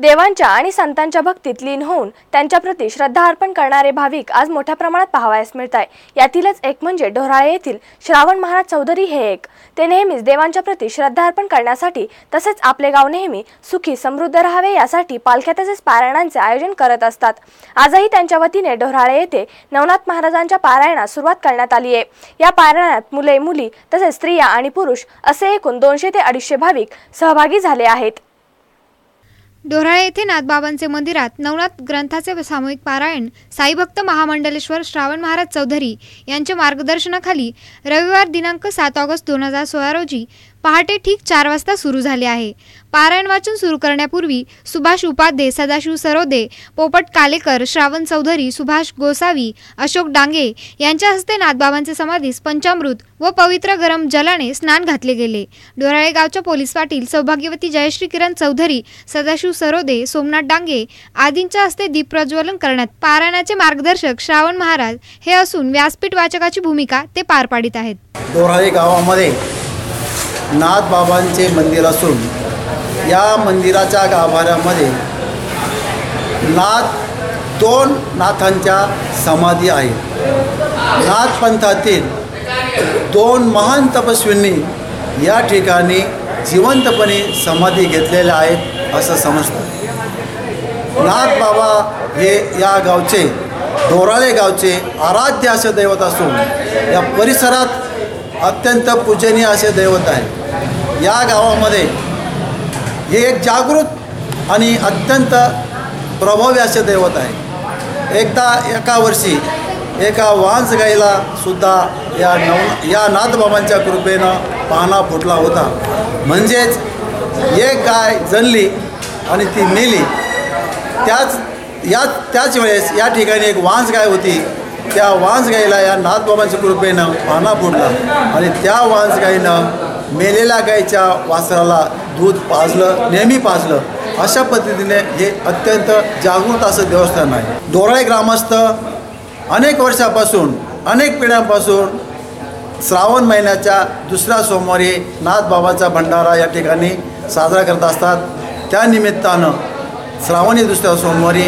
देवांच्या आणि संतांच्या भक्तीत लीन होऊन त्यांच्याप्रती श्रद्धा अर्पण करणारे भाविक आज मोठ्या प्रमाणात पाहावयास मिळत आहे यातीलच एक म्हणजे ढोराळे येथील श्रावण महाराज चौधरी हे एक. ते नेहमीच देवांच्या प्रती श्रद्धा अर्पण करण्यासाठी तसेच आपले गाव नेहमी सुखी समृद्ध राहावे यासाठी पालख्या तसेच पारायणांचे आयोजन करत असतात. आजही त्यांच्या वतीने ढोराळे येथे नवनाथ महाराजांच्या पारायणास सुरुवात करण्यात आली आहे. या पारायणात मुले मुली तसेच स्त्रिया आणि पुरुष असे एकूण दोनशे ते अडीचशे भाविक सहभागी झाले आहेत. डोराळे येथे नाथबाबांचे मंदिरात नवनाथ ग्रंथाचे सामूहिक पारायण साईभक्त महामंडलेश्वर श्रावण महाराज चौधरी यांच्या मार्गदर्शनाखाली रविवार दिनांक सात ऑगस्ट दोन हजार सोळा रोजी पहाटे ठीक चार वाजता सुरू झाले आहे. पारायण वाचन सुरू करण्यापूर्वी सुभाष उपाध्ये सदाशिव सरोदे पोपट कालेकर श्रावण चौधरी सुभाष गोसावी अशोक डांगे यांच्या हस्ते नाथबाबांचे समाधीस पंचामृत व पवित्र गरम जलाने स्नान घातले गेले. डोराळे गावच्या पोलीस पाटील सौभाग्यवती जयश्री किरण चौधरी सदाशिव सरोदे सोमनाथ डांगे आदींच्या हस्ते दीपप्रज्वलन करण्यात पारायणाचे मार्गदर्शक श्रावण महाराज हे असून व्यासपीठ वाचकाची भूमिका ते पार पाडित आहेत. गावामध्ये नाथबाबांचे मंदिर असून या मंदिराच्या गाभाऱ्यामध्ये नाथ दोन नाथांच्या समाधी आहेत. नाथपंथातील दोन महान तपस्वींनी या ठिकाणी जिवंतपणे समाधी घेतलेल्या आहेत असं समजतं. नाथ बाबा हे या गावचे डोराळे गावचे आराध्य असे दैवत असून या परिसरात अत्यंत पूजनीय असे दैवत आहे या गावामध्ये हे एक जागृत आणि अत्यंत प्रभावी असे दैवत आहे. एकदा एका वर्षी एका वांज गाईला सुद्धा या नव या नाथबाबांच्या कृपेनं पाहणा फुटला होता. म्हणजेच एक गाय जणली आणि ती मेली. त्याच या त्याच वेळेस या ठिकाणी एक वांज गाय होती. त्या वांस गाईला या नाथबाबांच्या कृपेनं पाना फोडला. आणि त्या वांस गाईनं मेलेल्या गाईच्या वासराला दूध पाजलं नेहमी पाजलं. अशा पद्धतीने हे अत्यंत जागृत असं देवस्थान आहे. दोराळे ग्रामस्थ अनेक वर्षापासून अनेक पिढ्यांपासून श्रावण महिन्याच्या दुसऱ्या सोमवारी नाथबाबाचा भंडारा या ठिकाणी साजरा करत असतात. त्या निमित्तानं श्रावणी दुसऱ्या सोमवारी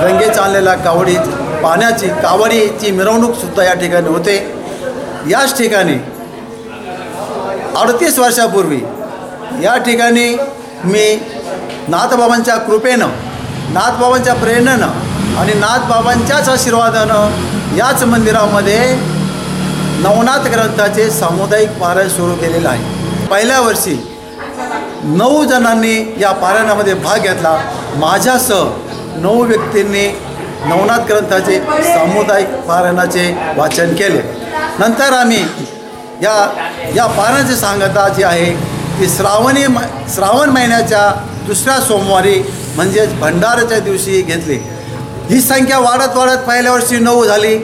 गंगेच आणलेल्या कावडीत पाण्याची कावडीची मिरवणूकसुद्धा या ठिकाणी होते. याच ठिकाणी अडतीस वर्षापूर्वी या ठिकाणी मी नाथबाबांच्या कृपेनं नाथबाबांच्या प्रेरणेनं आणि नाथबाबांच्याच आशीर्वादानं याच मंदिरामध्ये नवनाथ ग्रंथाचे सामुदायिक पारायण सुरू केलेलं आहे. पहिल्या वर्षी नऊ जणांनी या पारायणामध्ये भाग घेतला. माझ्यासह नऊ व्यक्तींनी नवनाथ ग्रंथाचे सामुदायिक पारायणाचे वाचन केले. नंतर आम्ही या या पारायणाची सांगता जी आहे ती श्रावणी म श्रावण महिन्याच्या दुसऱ्या सोमवारी म्हणजेच भंडाराच्या दिवशी घेतली. ही संख्या वाढत वाढत पहिल्या वर्षी नऊ झाली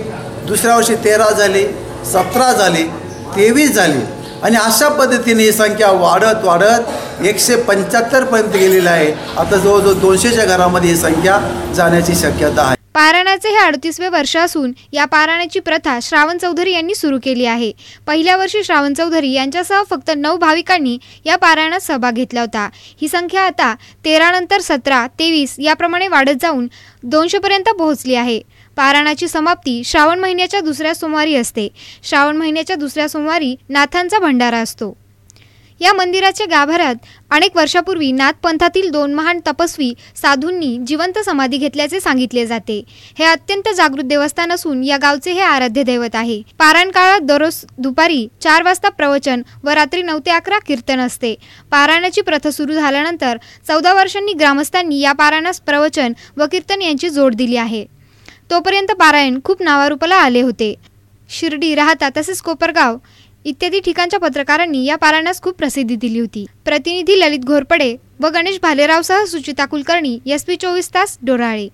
दुसऱ्या वर्षी तेरा झाली सतरा झाली तेवीस झाली. आणि अशा पद्धतीने ही संख्या वाढत वाढत एकशे पंच्याहत्तरपर्यंत गेलेली आहे. आता जवळजवळ दोनशेच्या घरामध्ये ही संख्या जाण्याची शक्यता आहे. पारायणाचे हे अडतीसवे वर्ष असून या पारायणाची प्रथा श्रावण चौधरी यांनी सुरू केली आहे. पहिल्या वर्षी श्रावण चौधरी यांच्यासह फक्त नऊ भाविकांनी या पारायणात सहभाग घेतला होता. ही संख्या आता तेरा नंतर सतरा तेवीस याप्रमाणे वाढत जाऊन दोनशेपर्यंत पोहोचली आहे. पारायणाची समाप्ती श्रावण महिन्याच्या दुसऱ्या सोमवारी असते. श्रावण महिन्याच्या दुसऱ्या सोमवारी नाथांचा भंडारा असतो. या मंदिराच्या गाभाऱ्यात अनेक वर्षापूर्वी नाथपंथातील दोन महान तपस्वी साधूंनी जिवंत समाधी घेतल्याचे सांगितले जाते. हे अत्यंत जागृत देवस्थान असून या गावचे हे आराध्य दैवत आहे. पारायण काळात दररोज दुपारी चार वाजता प्रवचन व रात्री नऊ ते अकरा कीर्तन असते. पारायणाची प्रथा सुरू झाल्यानंतर चौदा वर्षांनी ग्रामस्थांनी या पारायणास प्रवचन व कीर्तन यांची जोड दिली आहे. तोपर्यंत पारायण खूप नावारूपाला आले होते. शिर्डी राहता तसेच कोपरगाव इत्यादी ठिकाणच्या पत्रकारांनी या पारायणास खूप प्रसिद्धी दिली होती. प्रतिनिधी ललित घोरपडे व गणेश भालेरावसह सुचिता कुलकर्णी एस पी चोवीस तास डोराळे.